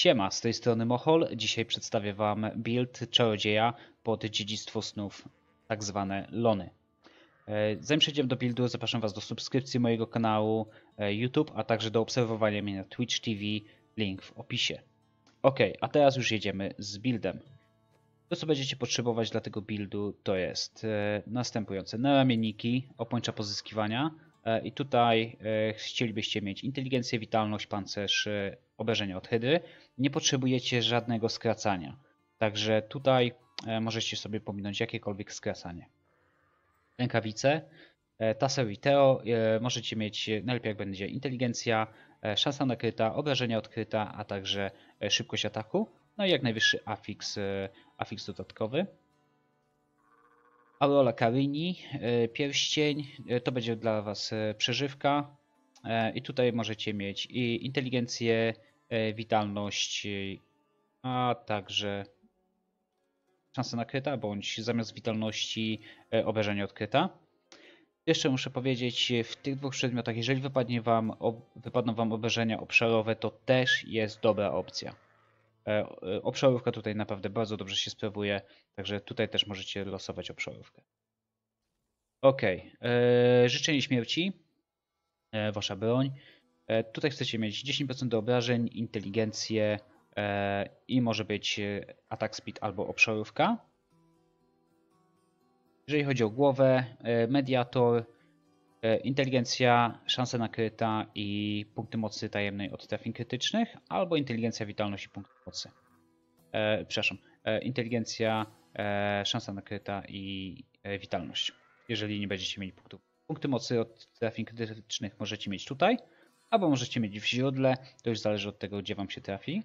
Siema, z tej strony Mochol. Dzisiaj przedstawię Wam build czarodzieja pod dziedzictwo snów, tak zwane lony. E, Zanim przejdziemy do buildu, zapraszam Was do subskrypcji mojego kanału e, YouTube, a także do obserwowania mnie na Twitch TV, link w opisie. Ok, a teraz już jedziemy z buildem. To co będziecie potrzebować dla tego buildu to jest e, następujące naramienniki, opończa pozyskiwania i tutaj e, chcielibyście mieć inteligencję, witalność, pancerz, e, obrażenia od hydry. Nie potrzebujecie żadnego skracania, także tutaj e, możecie sobie pominąć jakiekolwiek skracanie. Rękawice, e, taseł i teo, e, możecie mieć, e, najlepiej jak będzie inteligencja, e, szansa nakryta, obrażenia odkryta, a także e, szybkość ataku. No i jak najwyższy afiks, e, afiks dodatkowy. Aurola Karyni, e, pierścień, e, to będzie dla Was e, przeżywka. I tutaj możecie mieć i inteligencję, witalność, a także szansę nakryta, bądź zamiast witalności e, obrażenia odkryta. Jeszcze muszę powiedzieć, w tych dwóch przedmiotach, jeżeli wypadnie wam, wypadną Wam obrażenia obszarowe, to też jest dobra opcja. E, e, Obszarówka tutaj naprawdę bardzo dobrze się sprawuje, także tutaj też możecie losować obszarówkę. Ok, e, życzenie śmierci, wasza broń. Tutaj chcecie mieć 10% do obrażeń, inteligencję i może być attack speed albo obszarówka. Jeżeli chodzi o głowę, mediator, e, inteligencja, szansa nakryta i punkty mocy tajemnej od trafień krytycznych, albo inteligencja, witalność i punkty mocy. E, przepraszam, e, inteligencja, e, szansa nakryta i e, witalność. Jeżeli nie będziecie mieli punktów. Punkty mocy od trafień krytycznych możecie mieć tutaj, albo możecie mieć w źródle, to już zależy od tego, gdzie wam się trafi.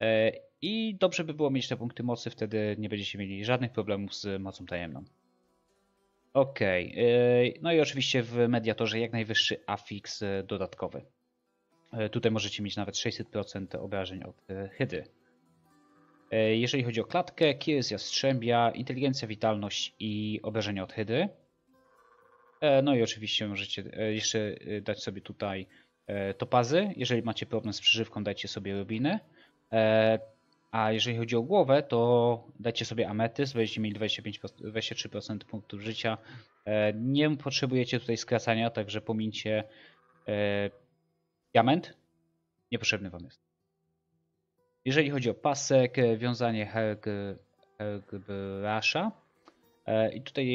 E, I dobrze by było mieć te punkty mocy, wtedy nie będziecie mieli żadnych problemów z mocą tajemną. Okej, yy, no i oczywiście w mediatorze jak najwyższy afiks yy, dodatkowy. Yy, Tutaj możecie mieć nawet 600% obrażeń od hydry. Yy, Jeżeli chodzi o klatkę, kiry z jastrzębia, inteligencja, witalność i obrażenia od hydry. Yy, No i oczywiście możecie jeszcze dać sobie tutaj topazy. Jeżeli macie problem z przeżywką, dajcie sobie rubiny. A jeżeli chodzi o głowę, to dajcie sobie ametyst, będziecie mieli 25%, 23% punktów życia. E, Nie potrzebujecie tutaj skracania, także pomincie e, diament. Niepotrzebny wam jest. Jeżeli chodzi o pasek, e, wiązanie e, I tutaj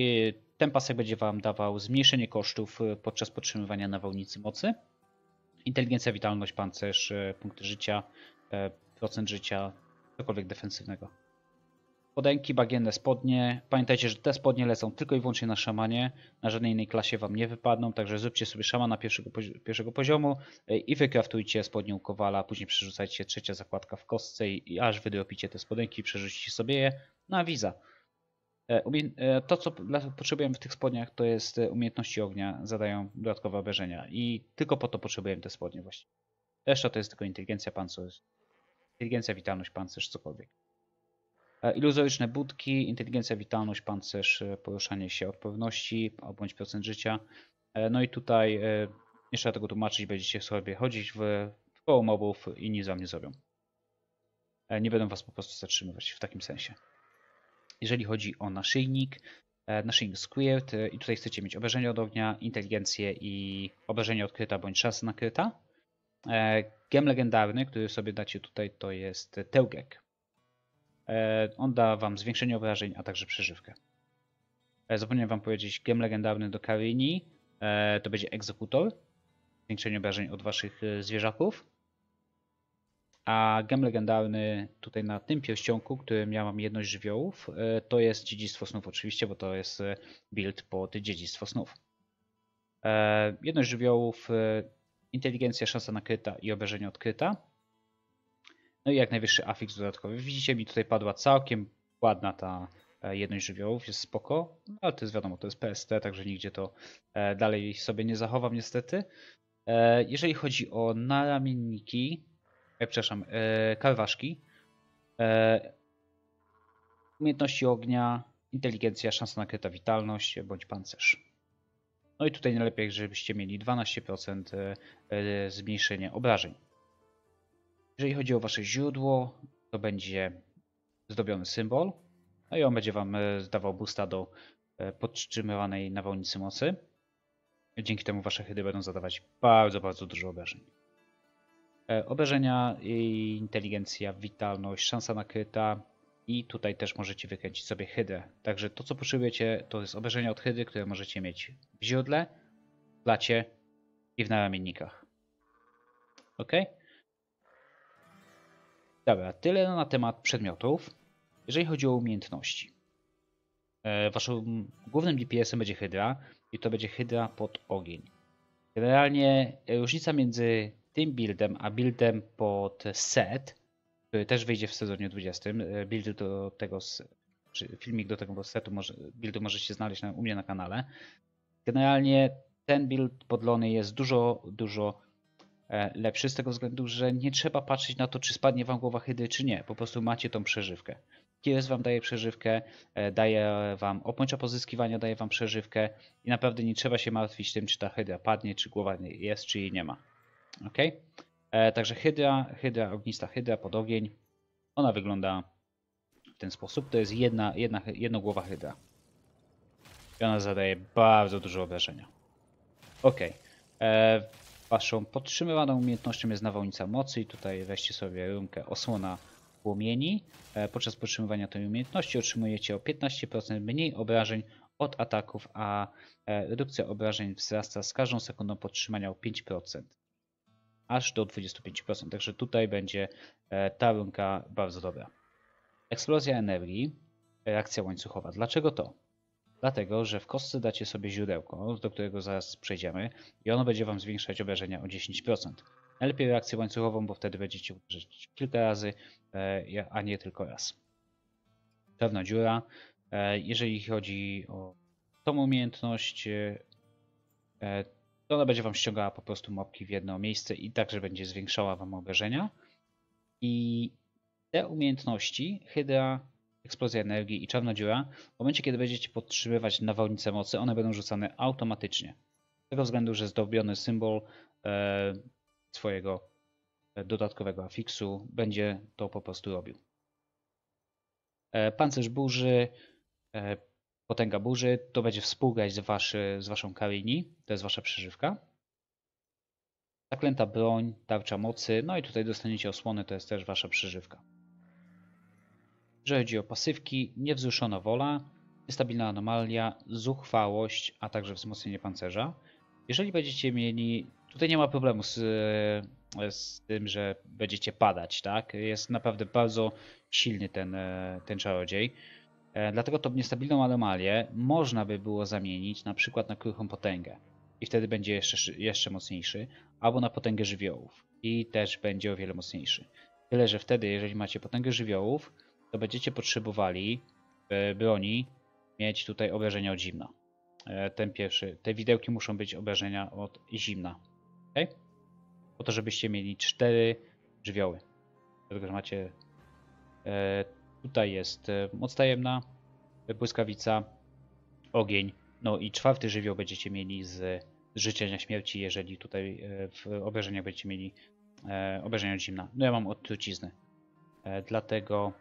ten pasek będzie wam dawał zmniejszenie kosztów podczas podtrzymywania nawałnicy mocy. Inteligencja, witalność, pancerz, punkty życia, procent życia, cokolwiek defensywnego. Podęki, bagienne spodnie. Pamiętajcie, że te spodnie lecą tylko i wyłącznie na szamanie. Na żadnej innej klasie wam nie wypadną, także zróbcie sobie szamana pierwszego, pozi- pierwszego poziomu y, i wykraftujcie spodnię u kowala. Później przerzucajcie trzecia zakładka w kostce i, i aż wydropicie te spodenki, przerzucicie sobie je na wiza. E, e, To, co potrzebujemy w tych spodniach, to jest e, umiejętności ognia, zadają dodatkowe obrażenia i tylko po to potrzebujemy te spodnie właśnie. Reszta to jest tylko inteligencja, pancerz, inteligencja, witalność, pancerz, cokolwiek. E, Iluzoryczne budki, inteligencja, witalność, pancerz, e, poruszanie się odporności, bądź procent życia. E, No i tutaj nie trzeba tego tłumaczyć, będziecie sobie chodzić w, w koło mobów i nic wam nie zrobią. Nie będą was po prostu zatrzymywać w takim sensie. Jeżeli chodzi o naszyjnik, naszyjnik Squirt i tutaj chcecie mieć obrażenia od ognia, inteligencję i obrażenia odkryta bądź szansa nakryta. E, Gem legendarny, który sobie dacie tutaj, to jest Teugek. E, On da wam zwiększenie obrażeń, a także przeżywkę. E, Zapomniałem wam powiedzieć, gem legendarny do Karyni e, to będzie egzekutor. Zwiększenie obrażeń od waszych zwierzaków. A gem legendarny tutaj na tym pierścionku, który miał mam jedność żywiołów, to jest dziedzictwo snów oczywiście, bo to jest build pod dziedzictwo snów. Jedność żywiołów, inteligencja, szansa nakryta i obrażenie odkryta. No i jak najwyższy afiks dodatkowy. Widzicie, mi tutaj padła całkiem ładna ta e, jedność żywiołów, jest spoko, no, ale to jest wiadomo, to jest PST, także nigdzie to e, dalej sobie nie zachowam niestety. E, Jeżeli chodzi o naramienniki, przepraszam, umiejętności ognia, inteligencja, szansa nakryta, witalność bądź pancerz. No i tutaj najlepiej, żebyście mieli 12% e, e, zmniejszenie obrażeń. Jeżeli chodzi o wasze źródło, to będzie zdobiony symbol. No i on będzie wam e, dawał boosta do podtrzymywanej nawałnicy mocy. Dzięki temu wasze hydy będą zadawać bardzo, bardzo dużo obrażeń. Obrażenia, inteligencja, witalność, szansa nakryta i tutaj też możecie wykręcić sobie hydrę. Także to co potrzebujecie to jest obrażenia od hydry, które możecie mieć w źródle, w lacie i w naramiennikach. Ok? Dobra, tyle na temat przedmiotów. Jeżeli chodzi o umiejętności. E, Waszym głównym DPS-em będzie Hydra i to będzie Hydra pod ogień. Generalnie różnica między tym buildem a buildem pod set, który też wyjdzie w sezonie 20, e, build do tego, czy filmik do tego setu, może, buildu możecie znaleźć na, u mnie na kanale. Generalnie ten build podlony jest dużo, dużo e, lepszy z tego względu, że nie trzeba patrzeć na to, czy spadnie wam głowa hydry, czy nie. Po prostu macie tą przeżywkę. Kies wam daje przeżywkę, e, daje wam opłęcza pozyskiwania, daje wam przeżywkę i naprawdę nie trzeba się martwić tym, czy ta hydra padnie, czy głowa jest, czy jej nie ma. Ok? E, także hydra, hydra, ognista hydra pod ogień, ona wygląda w ten sposób. To jest jedna, jedna, jednogłowa hydra. I ona zadaje bardzo dużo obrażenia. Ok. E, waszą podtrzymywaną umiejętnością jest nawałnica mocy i tutaj weźcie sobie runkę osłona płomieni. E, podczas podtrzymywania tej umiejętności otrzymujecie o 15% mniej obrażeń od ataków, a redukcja obrażeń wzrasta z każdą sekundą podtrzymania o 5%. Aż do 25%. Także tutaj będzie e, ta runka bardzo dobra. Eksplozja energii, reakcja łańcuchowa. Dlaczego to? Dlatego, że w kostce dacie sobie źródełko, do którego zaraz przejdziemy i ono będzie Wam zwiększać obrażenia o 10%. Najlepiej reakcję łańcuchową, bo wtedy będziecie uderzyć kilka razy, e, a nie tylko raz. Czarna dziura. E, Jeżeli chodzi o tą umiejętność, to ona będzie Wam ściągała po prostu mopki w jedno miejsce i także będzie zwiększała Wam obrażenia. I te umiejętności, Hydra, Eksplozja Energii i Czarna Dziura, w momencie kiedy będziecie podtrzymywać nawałnicę mocy, one będą rzucane automatycznie. Z tego względu, że zdobiony symbol e, swojego dodatkowego afiksu będzie to po prostu robił. E, pancerz burzy, e, potęga burzy, to będzie współgrać z, waszy, z waszą Karini, to jest wasza przeżywka. Zaklęta broń, tarcza mocy, no i tutaj dostaniecie osłony, to jest też wasza przeżywka. Jeżeli chodzi o pasywki, niewzruszona wola, niestabilna anomalia, zuchwałość, a także wzmocnienie pancerza. Jeżeli będziecie mieli, tutaj nie ma problemu z, z tym, że będziecie padać, tak? Jest naprawdę bardzo silny ten, ten czarodziej. Dlatego tą niestabilną anomalię można by było zamienić na przykład na kruchą potęgę i wtedy będzie jeszcze, jeszcze mocniejszy, albo na potęgę żywiołów i też będzie o wiele mocniejszy. Tyle, że wtedy, jeżeli macie potęgę żywiołów, to będziecie potrzebowali w broni mieć tutaj obrażenia od zimna. Ten pierwszy, te widełki muszą być obrażenia od zimna. Okay? Po to, żebyście mieli cztery żywioły. Dlatego, że macie tutaj jest moc tajemna, błyskawica, ogień, no i czwarty żywioł będziecie mieli z życzenia śmierci, jeżeli tutaj w obrażeniach będziecie mieli obrażenia od zimna. No ja mam od trucizny. Dlatego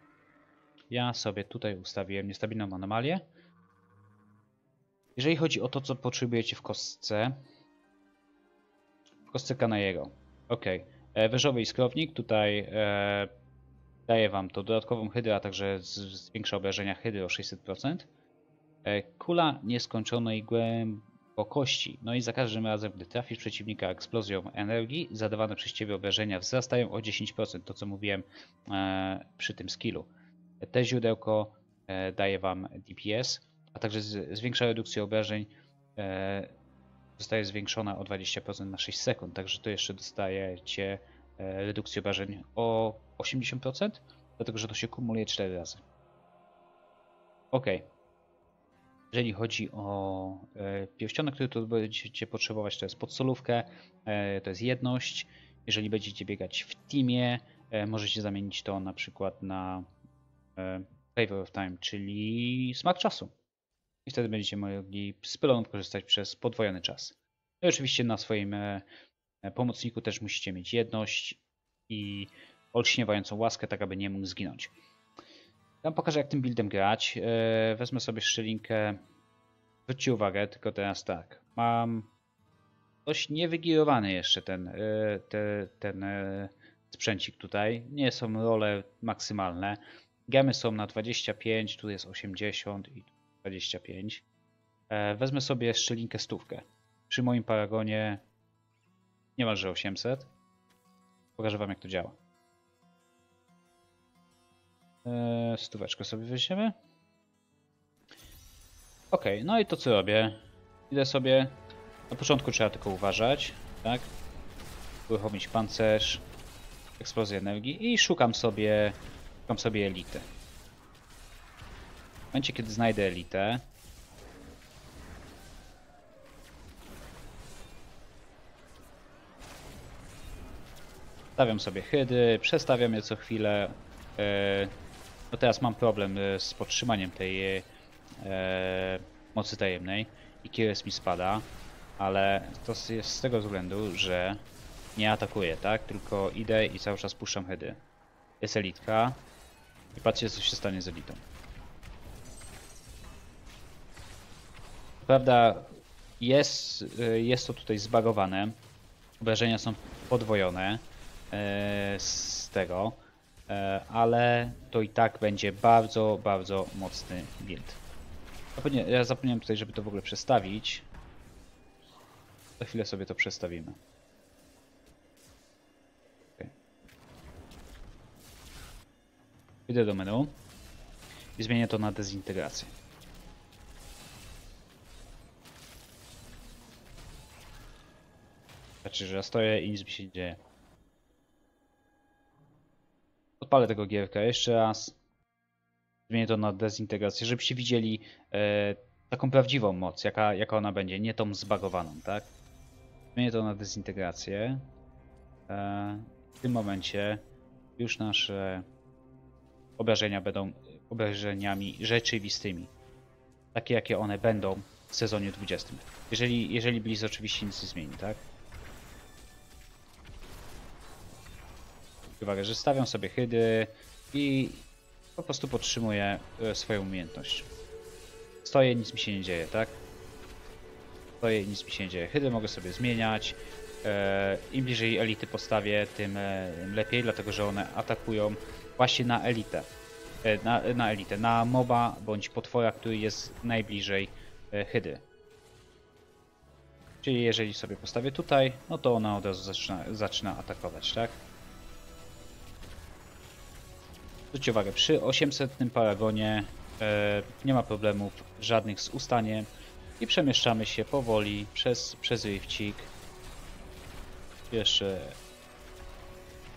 ja sobie tutaj ustawiłem niestabilną anomalię. Jeżeli chodzi o to, co potrzebujecie w kostce, w kostce Kanajego. Ok, wężowy iskrownik tutaj e, daje Wam to dodatkową hydrę, a także zwiększa obrażenia hydry o 600%. E, kula nieskończonej głębokości. No i za każdym razem, gdy trafisz przeciwnika eksplozją energii, zadawane przez Ciebie obrażenia wzrastają o 10%, to co mówiłem e, przy tym skillu. Te źródełko e, daje Wam DPS, a także zwiększa redukcję obrażeń. Zostaje zwiększona o 20% na 6 sekund, także to jeszcze dostajecie e, redukcję obrażeń o 80%, dlatego że to się kumuluje 4 razy. Ok. Jeżeli chodzi o e, pierścionek, który tu będziecie potrzebować, to jest podsolówkę, e, to jest jedność. Jeżeli będziecie biegać w teamie, możecie zamienić to na przykład na Favor of Time, czyli smak czasu. I wtedy będziecie mogli z pylonów korzystać przez podwojony czas. No i oczywiście na swoim pomocniku też musicie mieć jedność i olśniewającą łaskę, tak aby nie mógł zginąć. Wam pokażę jak tym buildem grać. E, wezmę sobie szczelinkę. Zwróćcie uwagę, tylko teraz tak. Mam dość niewygirowany jeszcze ten, e, te, ten e, sprzęcik tutaj. Nie są role maksymalne. Gemy są na 25, tu jest 80 i 25. E, wezmę sobie szczelinkę stówkę. Przy moim paragonie niemalże 800. Pokażę wam jak to działa. E, stóweczkę sobie weźmiemy. Ok, no i to co robię? Idę sobie. Na początku trzeba tylko uważać, tak? Uruchomić pancerz, eksplozję energii i szukam sobie, szukam sobie elity. W momencie, kiedy znajdę elitę, stawiam sobie hydy, przestawiam je co chwilę. No teraz mam problem e, z podtrzymaniem tej e, mocy tajemnej i kieres mi spada, ale to jest z tego względu, że nie atakuję, tak? Tylko idę i cały czas puszczam heady. Jest elitka i patrzcie co się stanie z elitą. Prawda, jest, jest to tutaj zbagowane. Obrażenia są podwojone z tego, ale to i tak będzie bardzo, bardzo mocny build. Ja zapomniałem tutaj, żeby to w ogóle przestawić. Za chwilę sobie to przestawimy. Idę do menu i zmienię to na dezintegrację. Znaczy, że ja stoję i nic mi się nie dzieje. Odpalę tego gierka jeszcze raz. Zmienię to na dezintegrację, żebyście widzieli e, taką prawdziwą moc, jaka, jaka ona będzie, nie tą zbagowaną, tak? Zmienię to na dezintegrację. E, w tym momencie już nasze obrażenia będą obrażeniami rzeczywistymi. Takie jakie one będą w sezonie 20. Jeżeli, jeżeli Blizz oczywiście nic nie zmieni, tak? Uwaga, że stawiam sobie hydy i po prostu podtrzymuję e, swoją umiejętność. Stoję, nic mi się nie dzieje, tak? Stoję, nic mi się nie dzieje. Hydy mogę sobie zmieniać. E, Im bliżej elity postawię, tym e, lepiej, dlatego że one atakują właśnie na elitę. Na, na elitę, na moba bądź potwora, który jest najbliżej hydy. Czyli jeżeli sobie postawię tutaj, no to ona od razu zaczyna, zaczyna atakować, tak? Zwróćcie uwagę, przy 800 paragonie e, nie ma problemów żadnych z ustaniem i przemieszczamy się powoli przez, przez rifcik. Jeszcze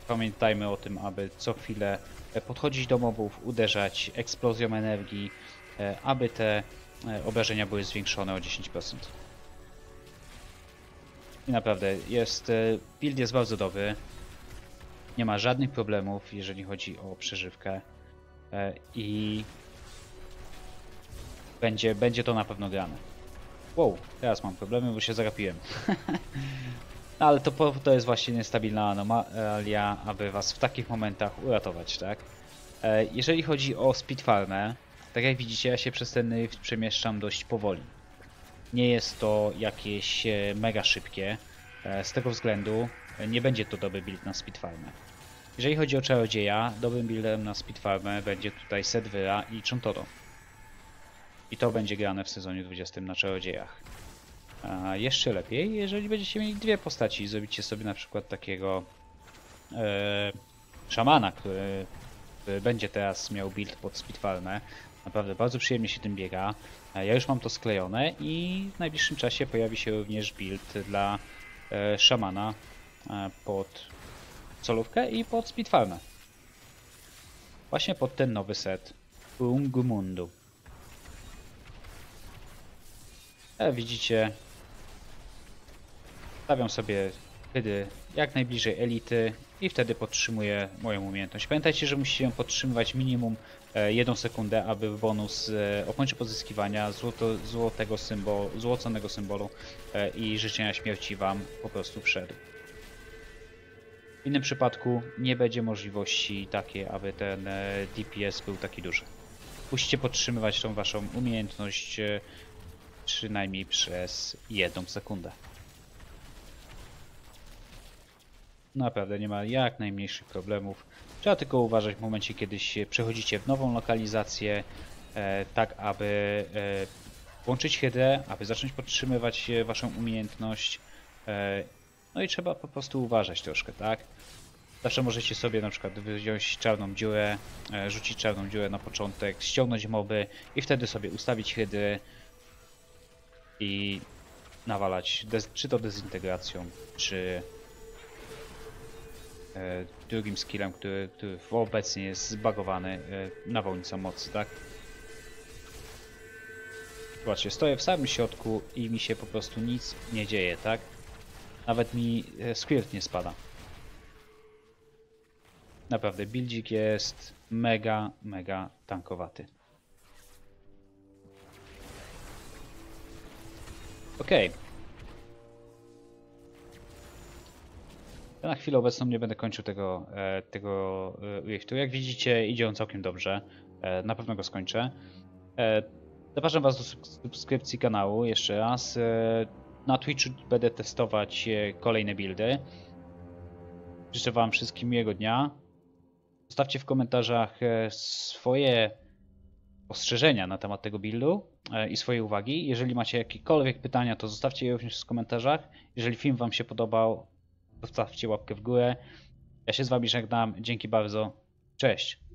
pamiętajmy o tym, aby co chwilę podchodzić do mobów, uderzać eksplozją energii, e, aby te e, obrażenia były zwiększone o 10%. I naprawdę jest, e, build jest bardzo dobry. Nie ma żadnych problemów, jeżeli chodzi o przeżywkę. E, I będzie, będzie to na pewno grane. Wow, teraz mam problemy, bo się zagapiłem. no, ale to, to jest właśnie niestabilna anomalia, aby was w takich momentach uratować, tak? E, jeżeli chodzi o speedfarmę, tak jak widzicie, ja się przez ten rift przemieszczam dość powoli. Nie jest to jakieś e, mega szybkie. Z tego względu nie będzie to dobry build na speedfarmę. Jeżeli chodzi o czarodzieja, dobrym buildem na speedfarmę będzie tutaj Sedwyra i Chontoro. I to będzie grane w sezonie 20 na czarodziejach. A jeszcze lepiej, jeżeli będziecie mieli dwie postaci, zrobicie sobie na przykład takiego e, szamana, który, który, będzie teraz miał build pod speedfarmę. Naprawdę bardzo przyjemnie się tym biega. Ja już mam to sklejone i w najbliższym czasie pojawi się również build dla e, szamana e, pod solówkę i pod Speedfarmę. Właśnie pod ten nowy set Ungmundu. E, widzicie, stawiam sobie wtedy jak najbliżej elity i wtedy podtrzymuję moją umiejętność. Pamiętajcie, że musicie ją podtrzymywać minimum 1 e, sekundę, aby bonus e, opończy pozyskiwania złoto, złotego symbolu, złoconego symbolu i życzenia śmierci Wam po prostu wszedł. W innym przypadku nie będzie możliwości takiej, aby ten e, DPS był taki duży. Musicie podtrzymywać tą waszą umiejętność e, przynajmniej przez jedną sekundę. Naprawdę nie ma jak najmniejszych problemów. Trzeba tylko uważać w momencie, kiedy się przechodzicie w nową lokalizację, e, tak aby włączyć hydrę, aby zacząć podtrzymywać waszą umiejętność. No i trzeba po prostu uważać troszkę, tak? Zawsze możecie sobie na przykład wziąć czarną dziurę, e, rzucić czarną dziurę na początek, ściągnąć moby i wtedy sobie ustawić hydry i nawalać, czy to dezintegracją, czy e, drugim skillem, który, który obecnie jest zbagowany, e, nawolnicą mocy, tak? Zobaczcie, stoję w samym środku i mi się po prostu nic nie dzieje, tak? Nawet mi e, squirt nie spada. Naprawdę, buildzik jest mega, mega tankowaty. Okej. Ja na chwilę obecną nie będę kończył tego, e, tego e. Jak widzicie, idzie on całkiem dobrze. Na pewno go skończę. Zapraszam Was do subs- subskrypcji kanału jeszcze raz. Na Twitchu będę testować e, kolejne buildy. Życzę Wam wszystkim miłego dnia. Zostawcie w komentarzach e, swoje ostrzeżenia na temat tego buildu e, i swoje uwagi. Jeżeli macie jakiekolwiek pytania, to zostawcie je również w komentarzach. Jeżeli film Wam się podobał, zostawcie łapkę w górę. Ja się z Wami żegnam. Dzięki bardzo. Cześć.